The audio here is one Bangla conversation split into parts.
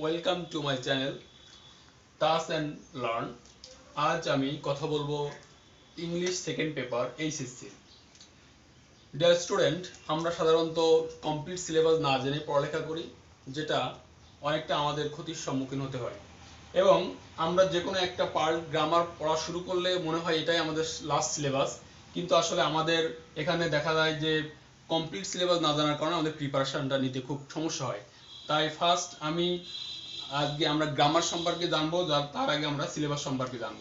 Welcome to my channel touch and learn আজ আমি কথা বলব English second paper HSC dear student আমরা সাধারণত কমপ্লিট সিলেবাস না জেনে পড়ালেখা করি, যেটা অনেকটা আমাদের ক্ষতির সম্মুখীন হতে হয়। এবং আমরা যে কোনো একটা পার্ট গ্রামার পড়া শুরু করলে মনে হয় এটাই আমাদের লাস্ট সিলেবাস কিন্তু আসলে আমাদের এখানে দেখা যায় যে কমপ্লিট সিলেবাস না জানার কারণে আমাদের প্রিপারেশনটা নিতে খুব সমস্যা হয়। তাই ফার্স্ট আমি আজকে আমরা গ্রামার সম্পর্কে জানব যার তার আগে আমরা সিলেবাস সম্পর্কে জানব।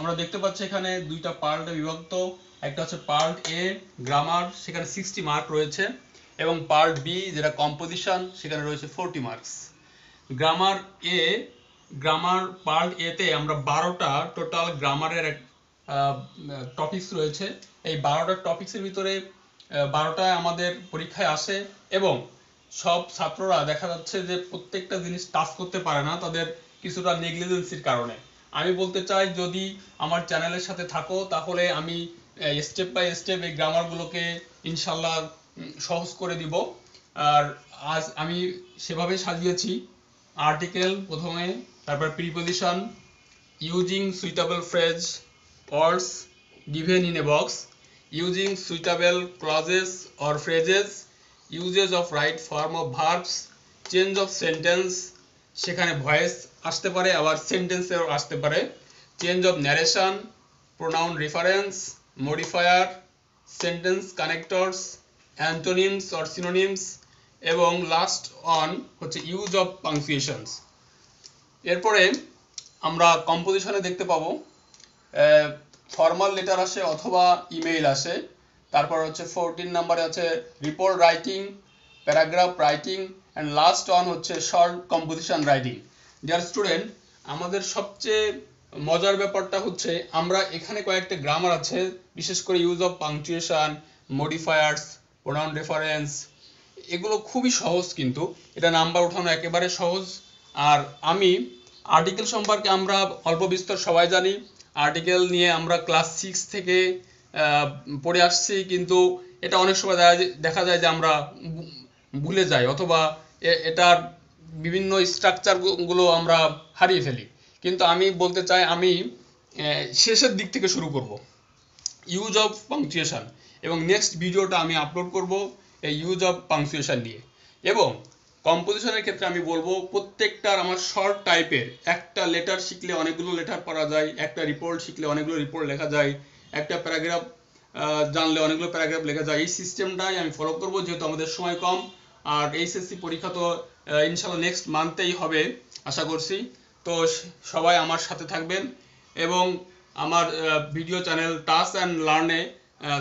আমরা দেখতে পাচ্ছি এখানে দুইটা পার্টে বিভক্ত। একটা হচ্ছে পার্ট এ গ্রামার সেখানে সিক্সটি মার্ক রয়েছে। এবং পার্ট বি যেটা কম্পোজিশন সেখানে রয়েছে ফোরটি মার্কস গ্রামার এ গ্রামার পার্ট এতে আমরা বারোটা টোটাল গ্রামারের টপিকস রয়েছে। এই বারোটা টপিকসের ভিতরে বারোটা আমাদের পরীক্ষায় আসে এবং সব ছাত্ররা দেখা যাচ্ছে যে প্রত্যেকটা জিনিস টাচ করতে পারে না তাদের কিছুটা নেগলিজেন্সির কারণে। আমি বলতে চাই, যদি আমার চ্যানেলের সাথে থাকো, তাহলে আমি স্টেপ বাই স্টেপ এই গ্রামারগুলোকে ইনশাল্লাহ সহজ করে দিব। আর আজ আমি সেভাবে সাজিয়েছি। আর্টিকেল প্রথমে, তারপর preposition using suitable phrase words, given in a box, using suitable clauses or phrases uses of right form of verbs change of sentence সেখানে ভয়েস আসতে পারে, আবার সেন্টেন্সেও আসতে পারে। Change of narration pronoun reference modifier sentence connectors antonyms or synonyms এবং লাস্ট অন হচ্ছে ইউজ অফ পাংচুয়েশনস এরপরে আমরা কম্পোজিশনে দেখতে পাবো। ফর্মাল লেটার আসে অথবা ইমেইল আসে। তারপর হচ্ছে ফোরটিন নাম্বারে আছে report writing paragraph writing and last on হচ্ছে short composition writing dear student আমাদের সবচেয়ে মজার ব্যাপারটা হচ্ছে আমরা এখানে কয়েকটা গ্রামার আছে, বিশেষ করে use of punctuation modifiers pronoun reference এগুলো খুবই সহজ কিন্তু, এটা নাম্বার ওঠানো একেবারে সহজ। আর আমি আর্টিকেল সম্পর্কে আমরা অল্প বিস্তর সবাই জানি আর্টিকেল নিয়ে আমরা ক্লাস সিক্স থেকে পড়ে আসছি, কিন্তু এটা অনেক সময় দেখা যায়- দেখা যায় যে আমরা ভুলে যাই, অথবা এটার বিভিন্ন স্ট্রাকচারগুলো আমরা হারিয়ে ফেলি। কিন্তু আমি বলতে চাই, আমি শেষের দিক থেকে শুরু করব। ইউজ অফ পাংচুয়েশন এবং নেক্সট ভিডিওটা আমি আপলোড করব এই ইউজ অফ পাংচুয়েশন নিয়ে। এবং কম্পোজিশনের ক্ষেত্রে আমি বলব, প্রত্যেকটার আমার শর্ট টাইপের একটা লেটার শিখলে অনেকগুলো লেটার পড়া যায়, একটা রিপোর্ট শিখলে অনেকগুলো রিপোর্ট লেখা যায়। একটা প্যারাগ্রাফ জানলে অনেকগুলো প্যারাগ্রাফ লেখা যায়। এই সিস্টেমটাই আমি ফলো করব, যেহেতু আমাদের সময় কম। আর এইচএসসি পরীক্ষা তো ইনশাল্লাহ নেক্সট মান্থেই হবে, আশা করছি। তো সবাই আমার সাথে থাকবেন এবং আমার ভিডিও চ্যানেল টাস অ্যান্ড লার্নে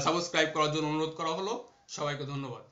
সাবস্ক্রাইব করার জন্য অনুরোধ করা হলো। সবাইকে ধন্যবাদ।